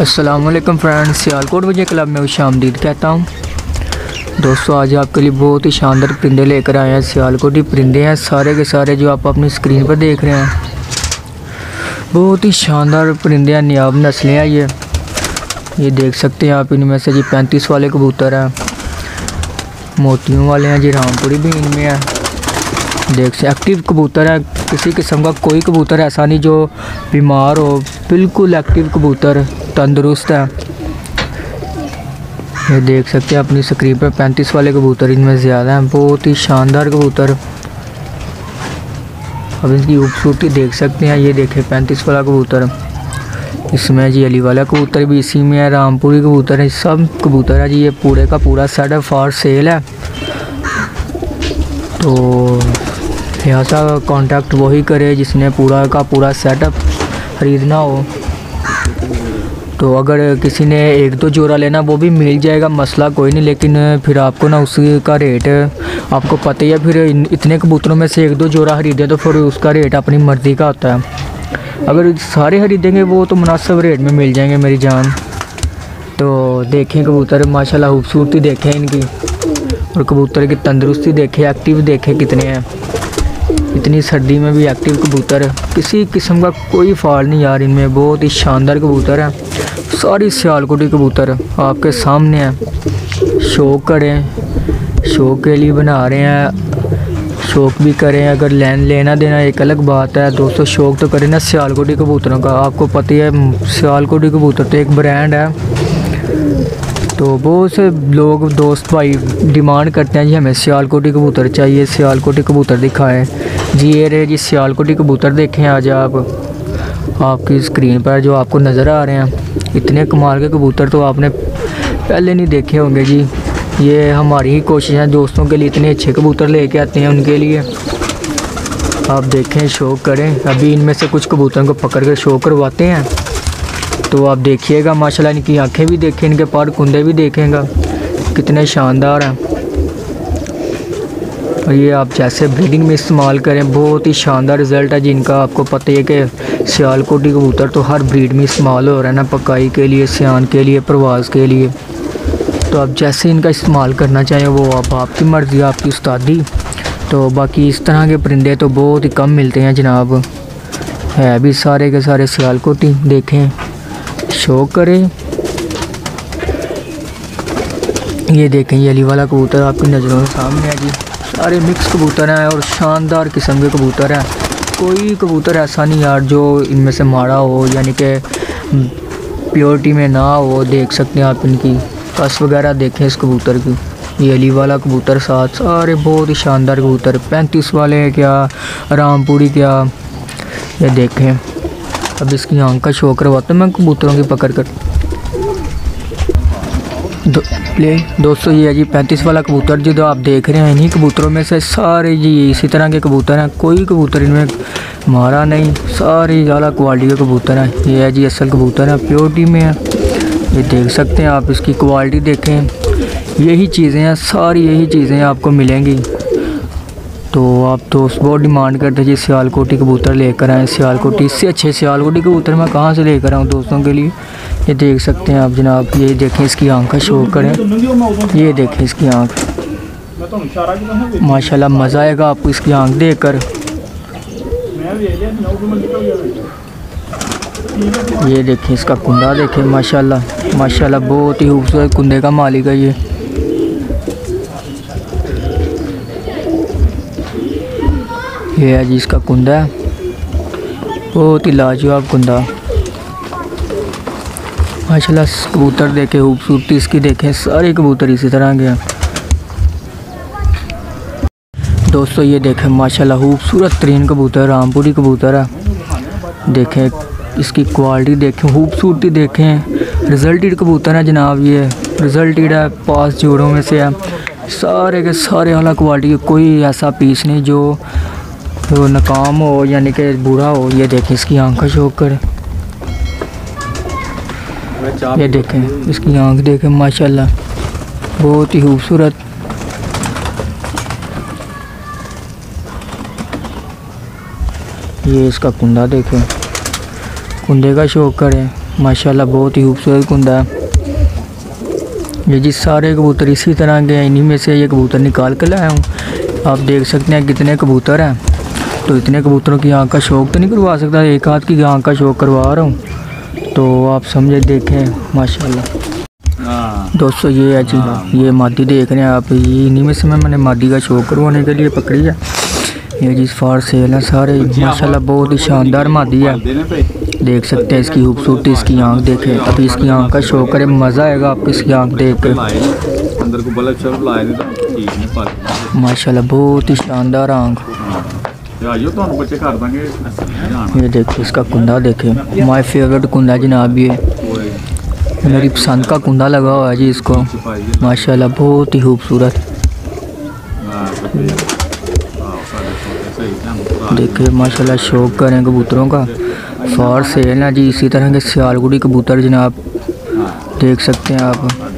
Aslam friends Sialkot वजह club में खुश आमदीद कहता हूँ। दोस्तों, आज आपके लिए बहुत ही शानदार परिंदे लेकर आए हैं। सियालकोटी परिंदे हैं, सारे के सारे जो आप अपनी स्क्रीन पर देख रहे हैं। बहुत ही शानदार परिंदे हैं, नियाब नस्लें हैं ये। ये देख सकते हैं आप, इनमें से जी पैंतीस वाले कबूतर हैं। मोतियों वाले हैं जी, रामपुरी भी इनमें है। देख से एक्टिव कबूतर है। किसी किस्म का कोई कबूतर ऐसा नहीं जो बीमार हो। बिल्कुल एक्टिव कबूतर, तंदुरुस्त है। ये देख सकते हैं अपनी स्क्रीन पर पैंतीस वाले कबूतर, इनमें ज़्यादा हैं। बहुत ही शानदार कबूतर। अब इनकी खूबसूरती देख सकते हैं। ये देखें, पैंतीस वाला कबूतर। इसमें जी अली वाला कबूतर भी इसी में है। रामपुरी कबूतर है। सब कबूतर है जी। ये पूरे का पूरा सेट है फॉर सेल है। तो लिहाजा कांटेक्ट वही करे जिसने पूरा का पूरा सेटअप ख़रीदना हो। तो अगर किसी ने एक दो जोड़ा लेना, वो भी मिल जाएगा, मसला कोई नहीं, लेकिन फिर आपको ना उसका रेट आपको पता ही है, फिर इतने कबूतरों में से एक दो जोड़ा खरीदे तो फिर उसका रेट अपनी मर्ज़ी का होता है। अगर सारे खरीदेंगे, वो तो मुनासिब रेट में मिल जाएँगे, मेरी जान। तो देखें कबूतर, माशाल्लाह खूबसूरती देखें इनकी, और कबूतर की तंदरुस्ती देखें एक्टिव देखें कितने हैं। इतनी सर्दी में भी एक्टिव कबूतर किसी किस्म का कोई फॉल्ट नहीं यार इनमें, बहुत ही शानदार कबूतर है। सारी सियालकोटी कबूतर आपके सामने है। शौक करें, शौक के लिए बना रहे हैं। शौक भी करें, अगर लैन लेना देना एक अलग बात है। दोस्तों, शौक तो करें ना सियालकोटी कबूतरों का। आपको पता ही है, सियालकोटी कबूतर तो एक ब्रांड है। तो बहुत से लोग, दोस्त भाई डिमांड करते हैं जी हमें सियालकोटी कबूतर चाहिए, सियालकोटी कबूतर दिखाएँ। जी, ये रहे जी सियालकोटी कबूतर देखें आज आप। आपकी स्क्रीन पर जो आपको नज़र आ रहे हैं, इतने कमाल के कबूतर तो आपने पहले नहीं देखे होंगे जी। ये हमारी ही कोशिश है, दोस्तों के लिए इतने अच्छे कबूतर लेके आते हैं उनके लिए। आप देखें, शो करें। अभी इनमें से कुछ कबूतरों को पकड़ कर शो करवाते हैं। तो आप देखिएगा, माशाल्लाह इनकी आँखें भी देखें, इनके पार कुंदे भी देखेंगे। कितने शानदार हैं। और ये आप जैसे ब्रीडिंग में इस्तेमाल करें, बहुत ही शानदार रिज़ल्ट है जिनका आपको पता है कि सियालकोटी कबूतर तो हर ब्रीड में इस्तेमाल हो रहा है ना, पकाई के लिए, सियान के लिए, प्रवास के लिए। तो आप जैसे इनका इस्तेमाल करना चाहें, वो आप आपकी मर्ज़ी, आपकी उस्तादी। तो बाकी इस तरह के परिंदे तो बहुत ही कम मिलते हैं जनाब। है भी सारे के सारे सियालकोटी, देखें शो करें। ये देखें, ये अली वाला कबूतर आपकी नज़रों के सामने है जी। सारे मिक्स कबूतर हैं और शानदार किस्म के कबूतर हैं। कोई कबूतर ऐसा नहीं यार जो इनमें से माड़ा हो, यानी कि प्योरिटी में ना हो। देख सकते हैं आप इनकी। कस वगैरह देखें इस कबूतर की। ये अली वाला कबूतर साथ सारे बहुत ही शानदार कबूतर। पैंतीस वाले हैं क्या? रामपुरी क्या? ये देखें। अब इसकी आँख का शो करवाता मैं कबूतरों की पकड़ कर। दो, ले दोस्तों ये है जी पैंतीस वाला कबूतर जो आप देख रहे हैं इन्हीं कबूतरों में से सारे जी इसी तरह के कबूतर हैं। कोई कबूतर इनमें मारा नहीं सारे ज़्यादा क्वालिटी के कबूतर हैं। ये है जी असल कबूतर है प्योरिटी में है। ये देख सकते हैं आप इसकी क्वालिटी देखें। यही चीज़ें हैं सारी यही चीज़ें आपको मिलेंगी। तो आप दोस्त बहुत डिमांड करते हैं जी सियालकोटी कबूतर लेकर आए सियालकोटी इससे अच्छे सियालकोटी कबूतर मैं कहाँ से लेकर आऊँ दोस्तों के लिए? ये देख सकते हैं आप जनाब, ये देखें इसकी आँख का शो करें। ये देखें इसकी आँख। माशाल्लाह, मज़ा आएगा आपको इसकी आँख देख कर ये देखें इसका कुंदा देखें, माशाल्लाह माशाल्लाह, बहुत ही खूबसूरत कुंदे का मालिक है ये। ये है जी इसका कुंदा बहुत ही लाजवाब कुंदा माशाल्लाह, कबूतर देखे, खूबसूरती इसकी देखें सारे कबूतर इसी तरह के हैं। दोस्तों, ये देखें, माशाल्लाह, खूबसूरत तरीन कबूतर, रामपुरी कबूतर है। देखें, इसकी क्वालिटी देखें, खूबसूरती देखें रिजल्टेड कबूतर है जनाब ये। रिजल्टेड है, पास जोड़ों में से है। सारे के सारे वाला क्वालिटी कोई ऐसा पीस नहीं जो जो नाकाम हो, यानी कि बुरा हो। ये देखें, इसकी आँखें शौक ये देखें इसकी आँख देखें माशाल्लाह। बहुत ही खूबसूरत। ये इसका कुंदा देखें। कुंदे का शौक करें। माशाल्लाह बहुत ही खूबसूरत कुंदा है। ये जी सारे कबूतर इसी तरह के हैं इन्हीं में से ये कबूतर निकाल कर लाया हूँ। आप देख सकते हैं कितने कबूतर हैं। तो इतने कबूतरों की आँख का शौक़ तो नहीं करवा सकता एक हाथ की आँख का शौक़ करवा रहा हूँ। तो आप समझे देखें माशाल्लाह। हाँ दोस्तों ये है जी ये मादी देख रहे हैं आप ये इन्हीं में से मैं मैंने मादी का शौक करवाने के लिए पकड़ी है। ये जी फार सेल है सारे। माशाल्लाह बहुत ही शानदार मादी है। देख सकते हैं इसकी खूबसूरती इसकी आँख देखें। अभी इसकी आँख का शौक करे मज़ा आएगा आपको इसकी आँख देख कर तो माशाल्लाह बहुत ही शानदार आँख। ये देखो इसका कुंदा देखे माय फेवरेट कुंदा जनाब ये मेरी पसंद का कुंदा लगा हुआ है जी इसको माशाल्लाह बहुत ही खूबसूरत देखिए माशाल्लाह शौक करें कबूतरों का फॉर सेल ना जी इसी तरह के सियालगुड़ी कबूतर जनाब देख सकते हैं आप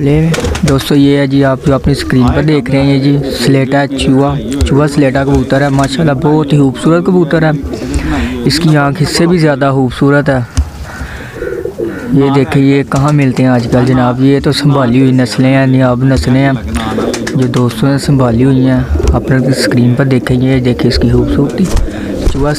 ले दोस्तों, ये है जी आप जो अपनी स्क्रीन पर देख रहे हैं ये जी स्लेटा चूहा चूहा स्लेटा कबूतर है, माशाल्लाह, बहुत ही खूबसूरत कबूतर है। इसकी आँख इससे भी ज़्यादा खूबसूरत है। ये देखिए, ये कहाँ मिलते हैं आजकल जनाब? ये तो संभाली हुई नस्लें हैं, नियाब नस्लें हैं, जो दोस्तों ने संभाली हुई हैं। अपने स्क्रीन पर देखेंगे देखिए इसकी खूबसूरती। चूहा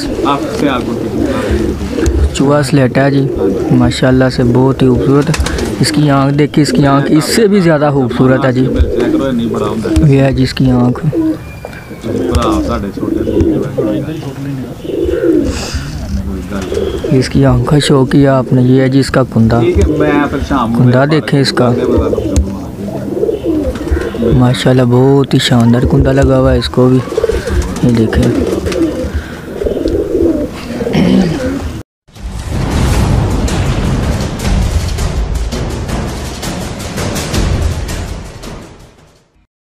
चूहा स्लेटा जी, माशाल्लाह से बहुत ही खूबसूरत। इसकी आँख देखिए इसकी आँख इससे भी ज़्यादा खूबसूरत है जी। ये है जी इसकी आँख। इसकी आँखें शो किया आपने, ये है जी इसका कुंदा। कुंदा देखें इसका। माशाल्लाह, बहुत ही शानदार कुंदा लगा हुआ है इसको भी। ये देखें।